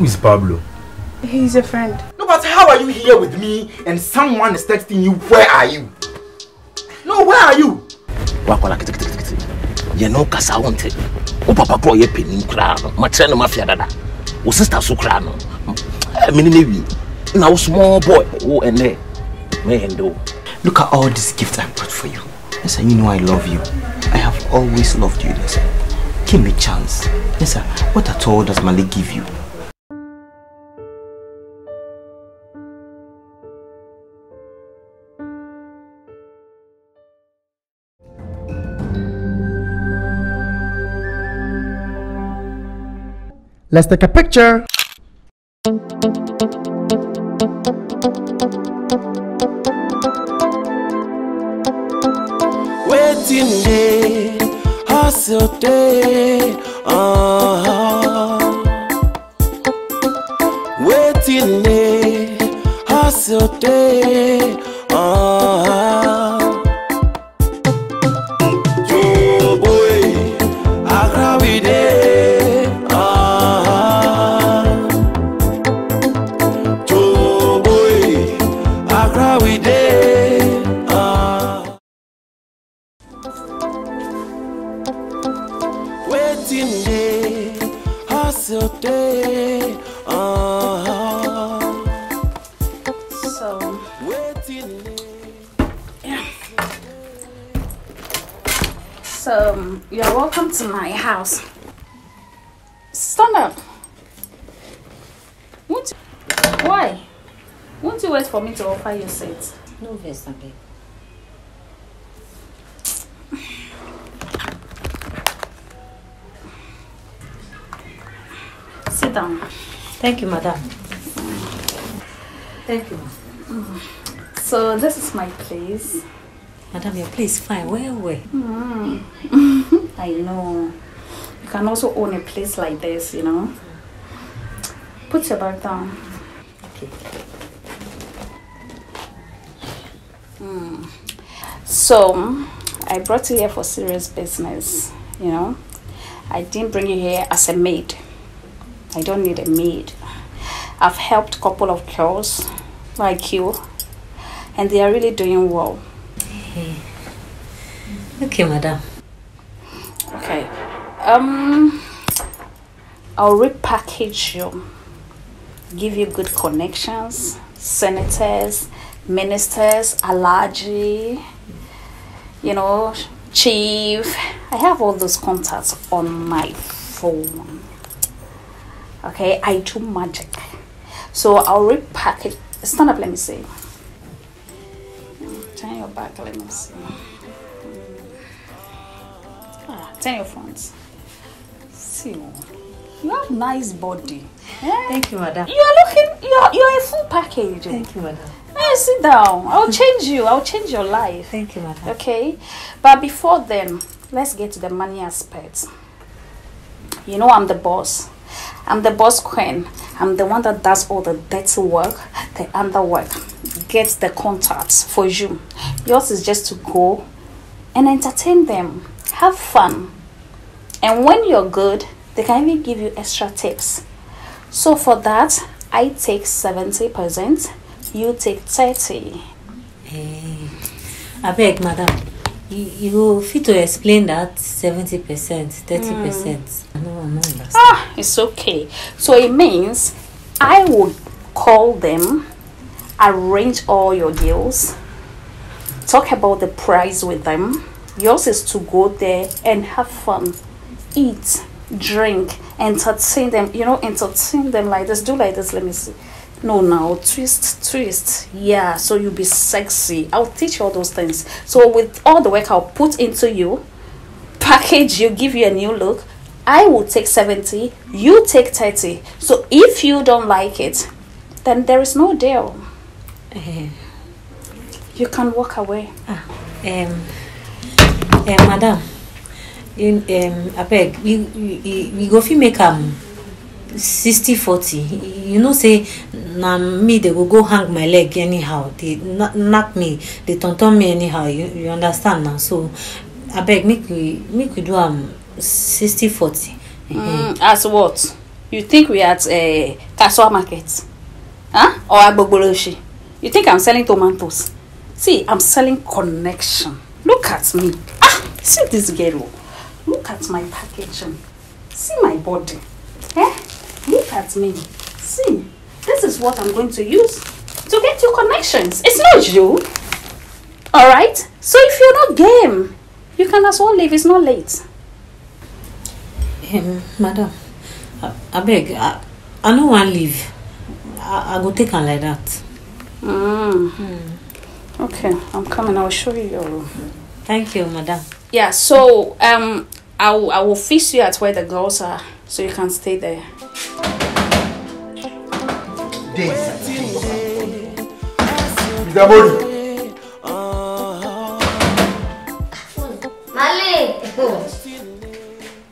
Who is Pablo? He's a friend. No, but how are you here with me and someone is texting you? Where are you? No, where are you? wakwala kitikitikiti yɛne wo kasa wo nte wo papa pa ɔyɛ panin koraa no makyerɛ no mafia dada wo sister so koraa no eh, mene ne wi na wo small boy wo ɛnɛ mɛyɛnde wo Look at all these gifts I brought for you. Yes, you know I love you. I have always loved you, Nessa. Give me a chance. Nessa, what at all does Malik give you? Let's take a picture. Waiting day, hustle day, uh-huh. Waiting day, hustle day, so um, you're welcome to my house. Stand up. Won't you, why? Won't you wait for me to offer you a seat? No vex abeg. Sit down. Thank you, madam. Thank you. So this is my place. Madam, your place fine. Well, well. Hmm. I know. You can also own a place like this, you know. Put your bag down. Okay. Hmm. So, I brought you here for serious business, you know. I didn't bring you here as a maid. I don't need a maid. I've helped a couple of girls like you, and they are really doing well. Okay, Okay, madam. Okay. Um, I'll repackage you, give you good connections, senators, ministers, Alhaji, you know, chief. I have all those contacts on my phone. Okay, I do magic. So I'll repackage. Stand up, let me see. Back, let me see. Ah, turn your front. See, oh, you have nice body. Eh? Thank you, madam. You are looking. You are. You are a full package. Thank you, madam. Eh, sit down. I'll change you. I'll change your life. Thank you, madam. Okay, but before then, let's get to the money aspect. You know, I'm the boss. I'm the boss queen. I'm the one that does all the dirty work, the underwork, gets the contacts for you. Yours is just to go and entertain them, have fun. And when you're good, they can even give you extra tips. So for that, I take 70%, you take 30. Eh, abeg, madam. You, you fit to explain that 70%, 30%. I no, I understand. Ah, it's okay. So it means I will call them, arrange all your deals, talk about the price with them. Yours is to go there and have fun, eat, drink, entertain them. You know, entertain them like this. Do like this. Let me see. No, now twist, twist. Yeah, so you'll be sexy. I'll teach you all those things. So with all the work I'll put into you, package you, give you a new look. I will take 70, you take 30. So if you don't like it, then there is no deal. Eh, You can walk away. ah, um, eh, madam. You, um, abeg, we, we, we go fit make am 60 40 you know say na me dey go go hang my leg anyhow kna- knack me dey turn turn me anyhow you, you understand na so abeg make we make we do am 60 40 Mm, as what? You think we at uh, Kaswa market? Huh? Or Agbogboloshi? You think I'm selling tomatoes? See, I'm selling connection. Look at me. Ah, see this girl. Look at my packaging. See my body. Eh? Look at me. See, this is what I'm going to use to get you connections. It's not you. Alright? So if you're not game, you can as well leave. It's not late. Um, madam, I, I beg, I, I no wan leave. I, I go take am like that. Mm. Okay, I'm coming. I'll show you your room. Thank you, madam. Yeah, so um, I will, I will fix you at where the girls are, so you can stay there. Mr. Mori. Malik! it's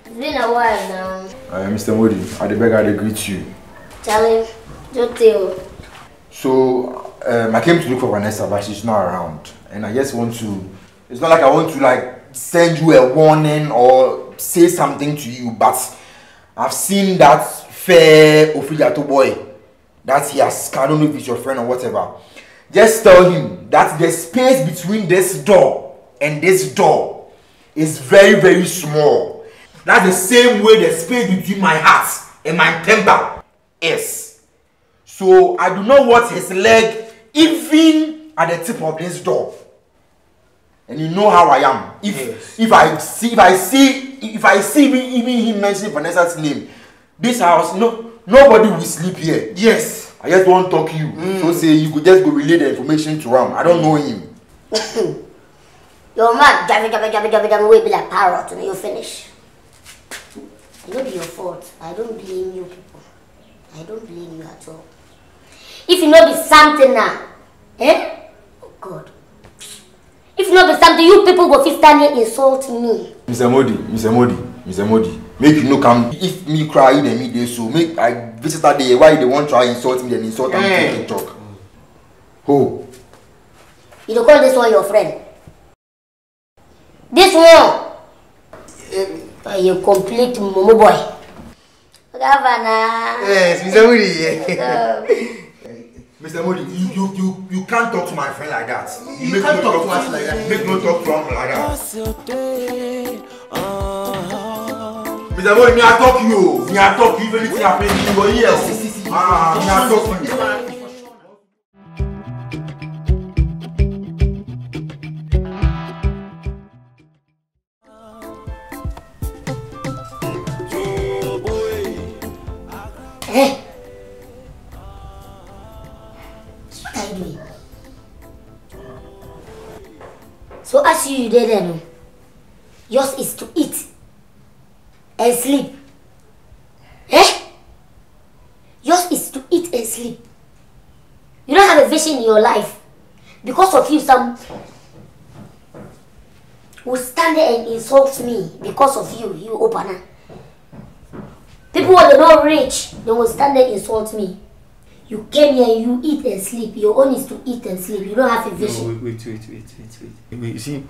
been a while now. Uh, Mr. Modi, I dey beg I greet you. Charlie, don't tell. So, um, I came to look for Vanessa, but she's not around. And I just want to, it's not like I want to like send you a warning or say something to you, but I've seen that fair Ofijato boy that he has, I don't know if it's your friend or whatever. Just tell him that the space between this door and this door is very, very small. That's the same way the space between my heart and my temper is. So I do not want his leg even at the tip of this door. And you know how I am. If if I see if I see if I see me even him mention Vanessa's name, this house no nobody will sleep here. Yes. I just want to talk you. So say you could just go relay the information to him. I don't know him. Your man, jabby, jabby, jabby, jabby, jabby, will be like parrot and you finish. It not be your fault. I don't blame you people. I don't blame you at all. If you know be something now, eh? Oh God. If you know be something, you people go fit stand here insult me. Mr. Modi, Mr. Modi, Mr. Modi, make you no come. If me cry, then me dey so. Make I visit that day. Why they want try insult me, then insult am Eh. talk talk. Who? You don't call this one your friend. This one. Uh, you complete momo boy. Governor. Yes, Mr. Modi. Uh, Mr. Modi, you, you you you can't talk to my friend like that. You, make can't no talk to us like that. Make no talk to him like that. Mr. Modi, me I talk you. Me I talk you. If anything happen, you go hear. Ah, me talk you. eh? You doing? So as you there then, yours is to eat and sleep. Eh? Yours is to eat and sleep. You don't have a vision in your life. Because of you, some will stand there and insult me because of you, you opener. People who are not rich, they will stand there and insult me. You came here you eat and sleep. Your own is to eat and sleep. You don't have a vision. No, wait, wait, wait, wait, wait, wait. You see,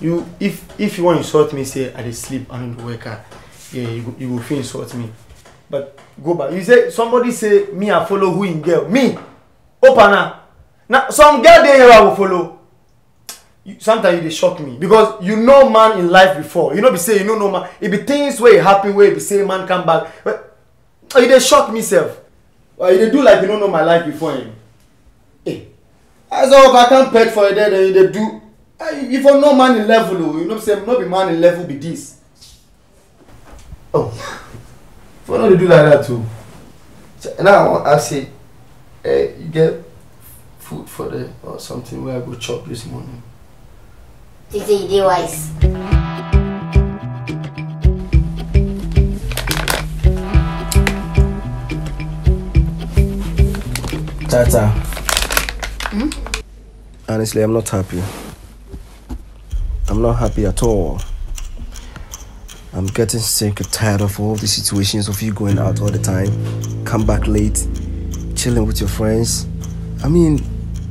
you if if you want to insult me, say I dey sleep, I don't work hard. Yeah, you go, you go fit insult me. But go back. You say somebody say me I follow who in girl. Me, opener. Now some girl dey here I go follow. You, sometimes you dey shock me because you know man in life before. You know be say you no know man. It be things wey happen wey be say man come back. But you dey shock me sef. Or you dey do like you no know my life before him. Eh. as of i can pet for a day then you dey do ah, you you for no man in level o you know say no be man in level be this oh for no dey do like that too so now i wan ask say eh you get food for there or something where i go chop this morning. Think say you dey wise. Tata. Honestly, I'm not happy. I'm not happy at all. I'm getting sick and tired of all the situations of you going out all the time, come back late, chilling with your friends. I mean,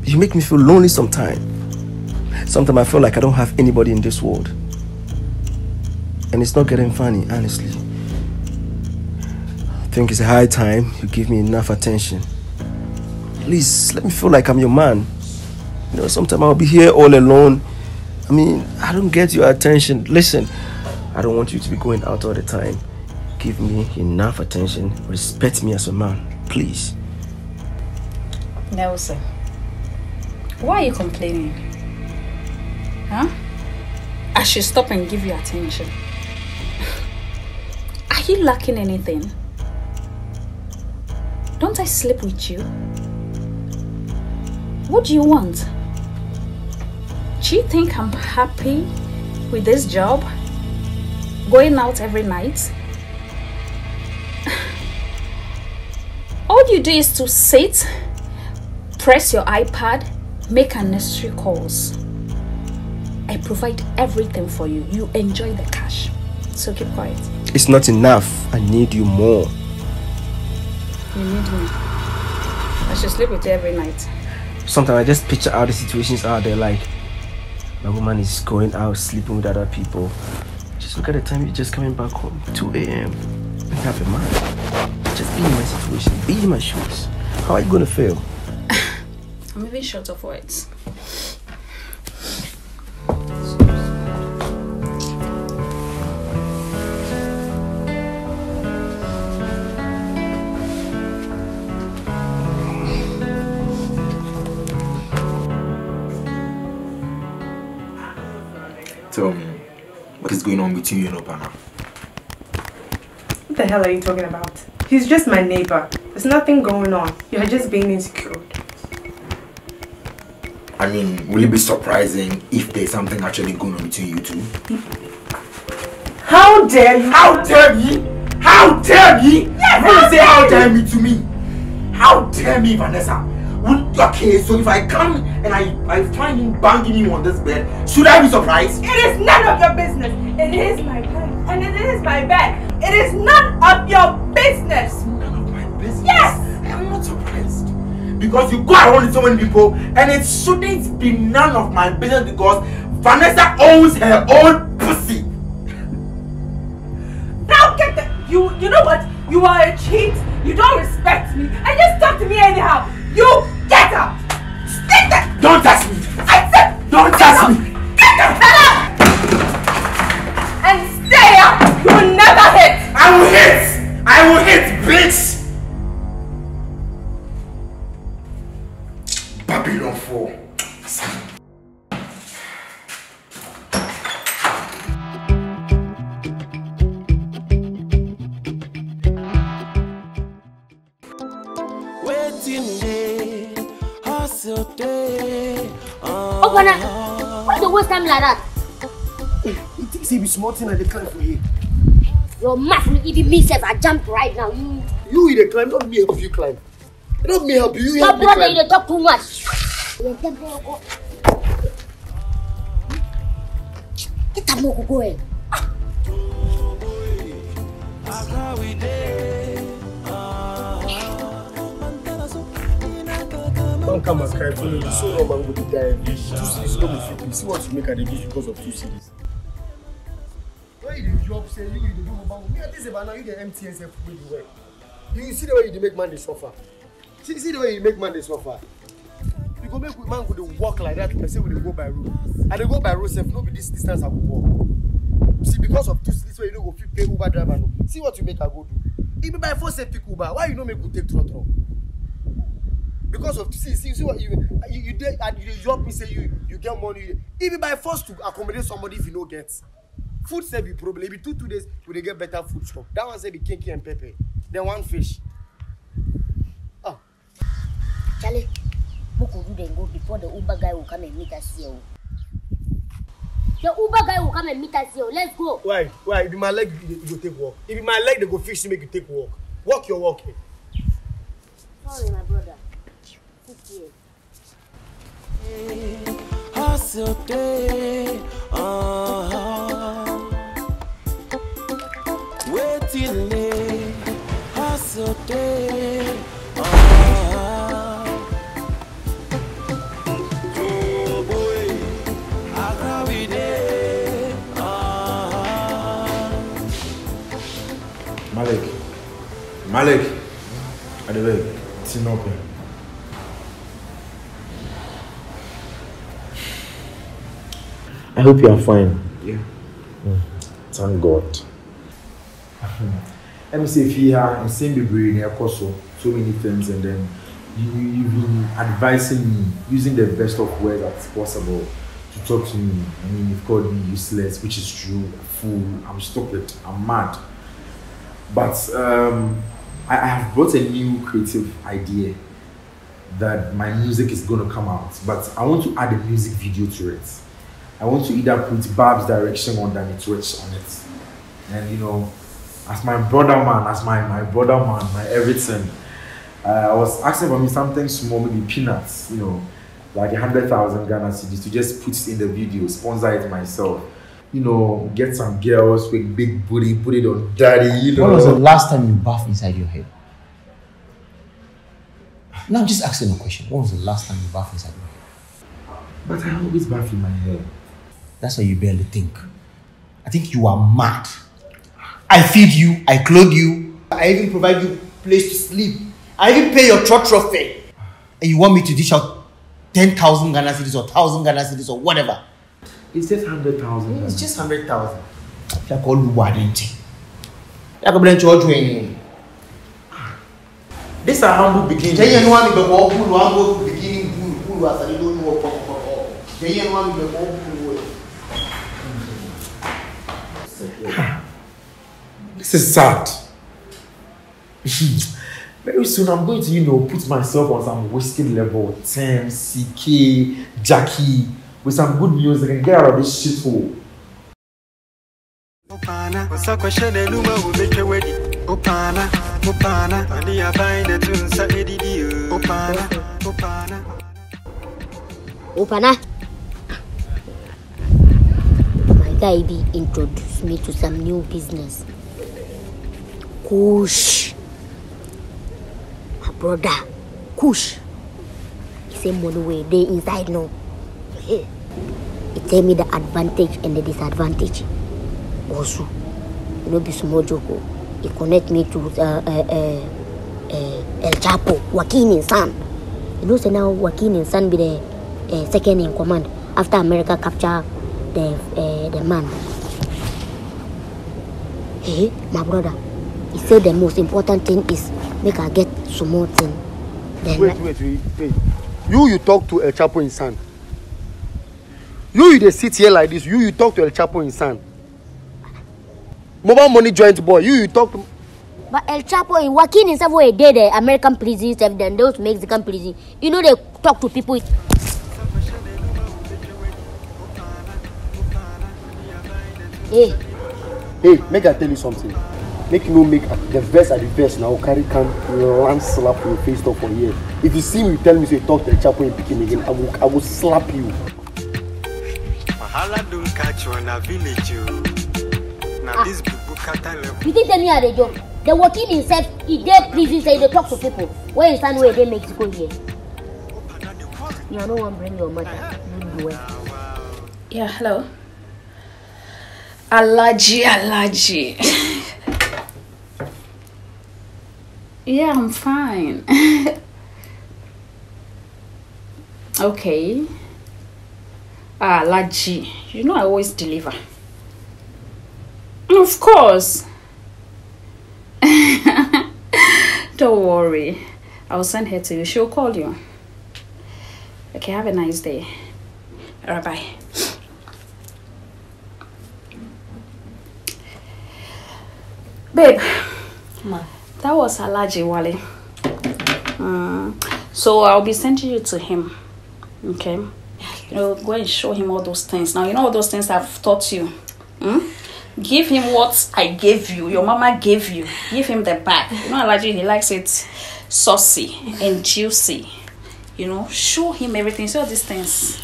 you make me feel lonely sometimes. Sometimes I feel like I don't have anybody in this world. And it's not getting funny, honestly. I think it's high time you give me enough attention. Please let me feel like I'm your man. You know, sometimes I'll be here all alone. I mean, I don't get your attention. Listen, I don't want you to be going out all the time. Give me enough attention. Respect me as a man, please. Nelson, why are you complaining? Huh? I should stop and give you attention. Are you lacking anything? Don't I sleep with you? What do you want? Do you think I'm happy with this job? Going out every night? All you do is to sit, press your iPad, make unnecessary calls. I provide everything for you. You enjoy the cash. So keep quiet. It's not enough. I need you more. You need me. I should sleep with you every night. Sometimes I just picture how the situations are there like my woman is going out sleeping with other people. Just look at the time you're just coming back home. 2 a.m. You have a man. Just be in my situation. Be in my shoes. How are you gonna fail? I'm even short of words. Tell me, what is going on between you and Opana? What the hell are you talking about? He's just my neighbor. There's nothing going on. You're just being insecure. I mean, will it be surprising if there's something actually going on between you two? How dare you? How dare me? How dare me? Yes, you say how dare me to me? How dare me, Vanessa? Would, okay, so if I come and I, I find him banging you on this bed, should I be surprised? It is none of your business. It is my bed. And it is my bed. It is none of your business. None of my business. Yes! I'm not surprised. Because you go around with so many people and it shouldn't be none of my business because Vanessa owns her own pussy. Now get the you you know what? You are a cheat. You don't respect me. And just talk to me anyhow. You get up. Stick that. Don't touch me. I said Don't touch me. get the hell up. And stay up. You will never hit. I will hit. I will hit, bitch. Uh, Opana, why you waste time like that? You think say be small thing I decline for you? Your mouth will even me self. I jump right now. You, You the climb, not me help you climb. Not me help you, you your help me brother, climb. you dey talk too much. You dey go- Get up, Moko, go ahead. Man come and cry, follow you. So long, man, go to die. Two cities, no be fit. You see what you make at the beach because of two cities. Why you dey job say you you dey do mobile? Me at this about now you dey MTN sef wey you work. You see the way you dey make man dey suffer. See see the way you make man dey suffer. You go make man go dey walk like that person wey dey go by road. I dey go by road sef no this distance I go walk. See because of two cities wey you no go fit pay Uber driver no. See what you make I go do. If be by force say pick Uber, why you no make we take trotro? Because of see see see what you you you dey and you dey job me say you you get money e be by force to accommodate somebody if you no get food sef be problem e be two two days we dey get better food chop that one sef be kinky and pepper then one fish ah Charlie, Moko, do then go before the Uber guy will come and meet us here. oh. The Uber guy will come and meet us here. Let's go. why why be my leg you go take walk be my leg dey go fix you make you take walk walk your walk. Sorry, my brother. Sit here. hustle day. Uh, waiting day, hustle day. Uh, oh boy, Accra we dey. Uh, Malik, Malik, I the way, it's not open. I hope you are fine. Yeah. Thank God. Let me see if you are in same in so so many things and then you you've been advising me using the best of words that's possible to talk to me. I mean you've called me useless, which is true, fool, I'm stupid, I'm mad. But um I, I have brought a new creative idea that my music is gonna come out. But I want to add a music video to it. I want to either put Bab's direction on than it Twitch on it. And you know, as my brother man, as my, my brother man, my everything, uh, I was asking for me something small, maybe peanuts, you know, like a hundred thousand Ghana cedis to just put it in the video, sponsor it myself. You know, get some girls with big booty, put it on daddy, you know. When was the last time you bath inside your head? Now I'm just asking a question. When was the last time you bath inside your head? But I always bath in my hair. That's why you barely think. I think you are mad. I feed you, I clothe you, I even provide you place to sleep. I even pay your church fare. And you want me to dish out 10,000 Ghana cedis or 1,000 Ghana cedis or whatever. It's just hundred thousand. It's just 100,000. I call you Wadente. I can blame church when This are humble beginnings. Jẹ́yẹ̀ ni wọ́n mi bẹ̀kọ́ búlù, wọ́n go beginning búlù, búlù àtàlẹ́ ló ní wọ́n pọ̀pọ̀pọ̀. Jẹ́yẹ̀ ni wọ́n mi bẹ̀kọ́ This is sad. Very soon I'm going to, you know, put myself on some whiskey level, Tim, CK, Jackie, with some good music and get out of this shithole. Oh, opana, usakwashe numa umeke wedi. Opana, oh, opana, oh, ani abai na tunsa edidi. Opana, opana. Opana. My guy be introduced me to some new business. Kush. My brother, Kush. He say money way they inside now. He tell me the advantage and the disadvantage. Also, you know, be small joke. He connect me to uh, uh, uh, uh, El Chapo, Joaquin in San. You know, say now Joaquin in San be the uh, second in command after America capture the uh, the man. Hey, my brother, he said the most important thing is make I get some more thing. Then wait wait wait wait. You you talk to el chapo in san you you dey sit here like this. You you talk to el chapo in san mobile money joint boy. You you talk to But El Chapo in Joaquin himself where he did the American prison stuff, then those Mexican prison. You know they talk to people. Hey, hey make i tell you something make you no make uh, the verse at the verse now carry can land slap for your face top for here if you see me tell me say talk to el chapo in pikin again i will i will slap you. Wahala don't catch you on a village. oh. Now ah. this people kata level. you think tell me how they joke? The Joaquin himself, he did prison say they talk to people. Where in San where they Mexico here? You know one bring your mother. You do well. Yeah, hello. Alhaji, Alhaji. yeah, I'm fine. okay. Ah, Alhaji. You know I always deliver. Of course. Don't worry. I'll send her to you. She'll call you. Okay, have a nice day. Alright, bye. Babe. That was Alhaji Wale. Mm. So I'll be sending you to him. Okay? You know, go and show him all those things. Now, you know all those things I've taught you. Hmm? Give him what I gave you, your mama gave you. Give him the back. You know, Alhaji, he likes it saucy and juicy. You know, show him everything. See all these things.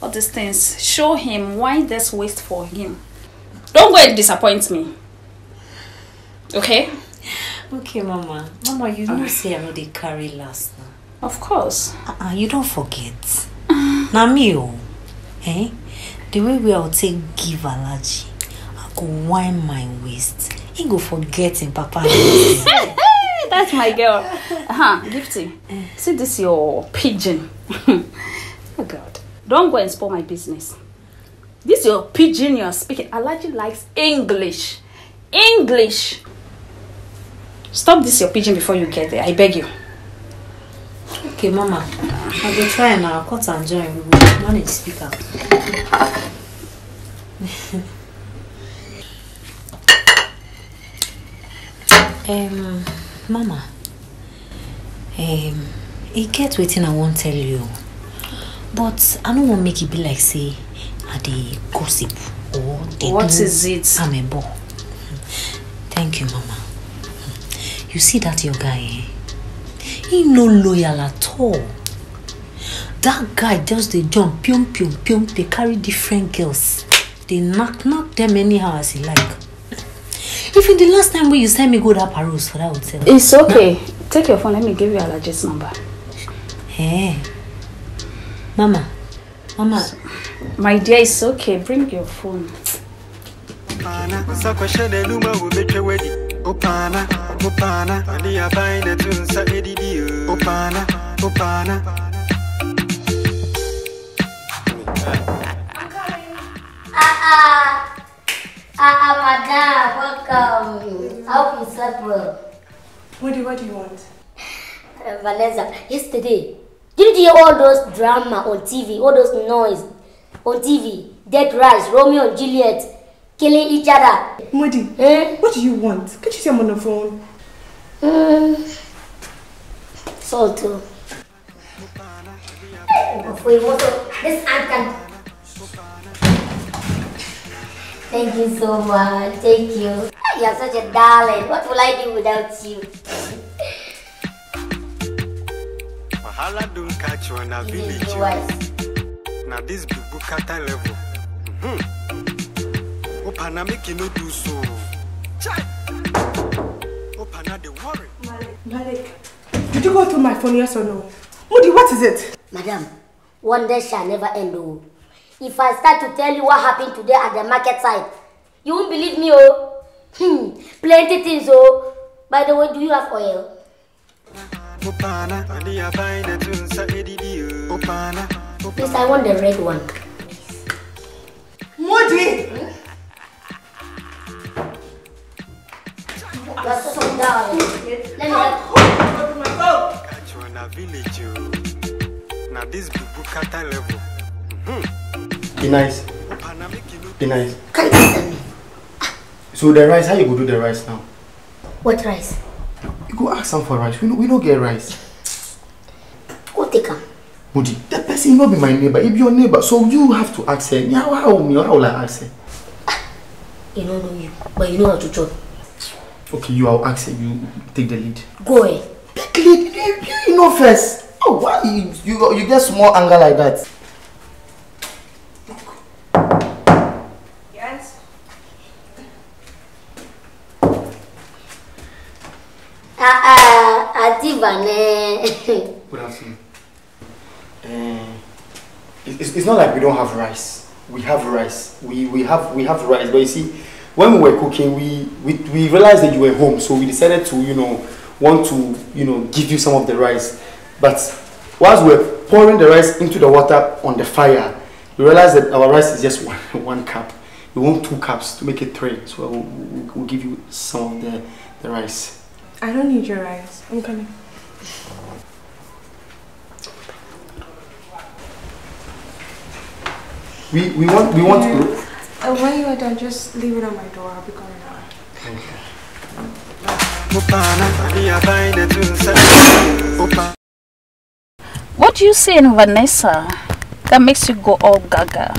All these things. Show him why there's waste for him. Don't go and disappoint me. Okay? Okay, Mama. Mama, you know say I know they carry last now. Of course. Uh-uh, you don't forget. na me oh. Eh? The way we will take give allergy, I go wind my waist. He go forget him, Papa. That's my girl. Uh-huh, Gifty. See this your pigeon. oh God. Don't go and spoil my business. This your pigeon you're speaking. Alaji likes English. English. Stop this your pigeon before you get there. I beg you. Okay, Mama. I will try now. Cut and join. We will manage Speak speaker. um, Mama. Um, e get wetin I won't tell you. But I no wan make it be like say I dey gossip or dey What do is it? amebo. Thank you, You see that your guy, eh? He no loyal at all. That guy just dey jump pium pium pium dey carry different girls dey knack knack dem anyhow as he like. Even the last time wey you send me go that paros for that hotel. It's okay. Take your phone. Let me give you Alaji's number. Hey. Mama. Mama. My dear, it's okay. Bring your phone. Opana, usakwashe ne numa. Opana, opana, ani tunsa edidi. Opana, opana. Ah, ah, ah, ah, madam, welcome. I hope you slept well. What do, what do you want? Uh, Vanessa, yesterday, didn't you hear all those drama on TV, all those noise on TV? Dead rise, Romeo and Juliet, killing each other. Modi, eh? what do you want? Can't you see I'm on the phone? Mm. So too. This aunt can. Thank you so much. Thank you. You are such a darling. What will I do without you? Wahala don't catch you on a village. Easy, you. wise. Now this bubu kata level. Hmm. Opana make you no do so. Chai. Opana the worry. Malik, did you go through my phone, yes or no? Modi, what is it? Madam, one day shall never end. Oh. If I start to tell you what happened today at the market side, you won't believe me. Oh, hmm. plenty things. Oh, by the way, do you have oil? Opana, ani abai ne tunsa edidi. Opana, Please, I want the red one. Modi! You are such a darling. Let me help. catch you on a village. Oh. you. Now this bubu kata level. Mhm. Be nice. Opana make Be nice. Can't you tell me? So the rice, how you go do the rice now? What rice? You go ask them for rice. We no, we no get rice. Go take am. Mudi, that person not be my neighbor. He be your neighbor. So you have to ask her. Yeah, how me? How will I ask her? You don't know you, but you know how to chop. Okay, you I'll ask her. You take the lead. Go ahead. Take lead. You, you know first. Oh, why you, you you get small anger like that? Yes? Ah ah, Auntie Vane. Good afternoon. Uh, it's, it's not like we don't have rice. We have rice. We we have we have rice. But you see, when we were cooking, we, we we realized that you were home, so we decided to you know want to you know give you some of the rice. But whilst we we're pouring the rice into the water on the fire, we realized that our rice is just one, one cup. We want two cups to make it three. So we'll, we'll, we'll give you some of the the rice. I don't need your rice. I'm coming. We we want we want to. When you are done, just leave it on my door. I'll be coming out. Thank you. Opana, ani abai ne tunsa edidi. Opana. What do you see in Vanessa that makes you go all gaga?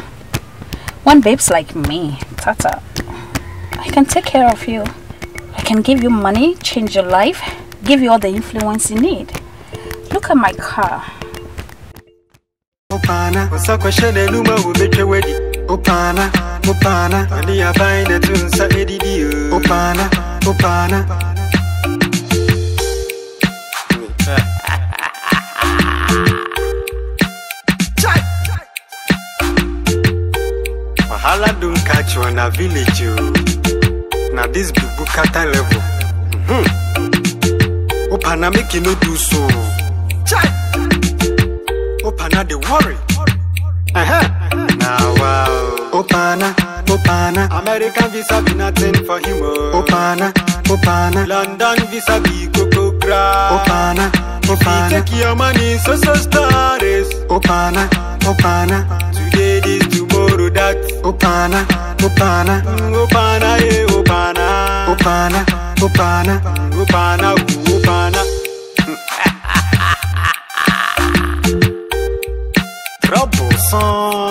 One babes like me, Tata, I can take care of you. I can give you money, change your life, give you all the influence you need. Look at my car. Opana, usakwashe ne numa ubetwe wedi. Opana, opana, ani abai ne tunsa edidi. Opana, opana. Chai. Wahala don't catch you on a village. You. Now this bubu kata level. Hmm. Opana make you no do so. Chai. Opana they worry. Uh-huh. Now wow. Opana, Opana. American visa be nothing for him. oh. Opana, Opana. London visa be coco cra. Opana, Opana. Take your money, so so stories. Opana, Opana. Today this, tomorrow that. Opana, Opana. Mm, Opana, yeah, Opana. Opana, Opana. Mm, Opana, Opana. Troublesome.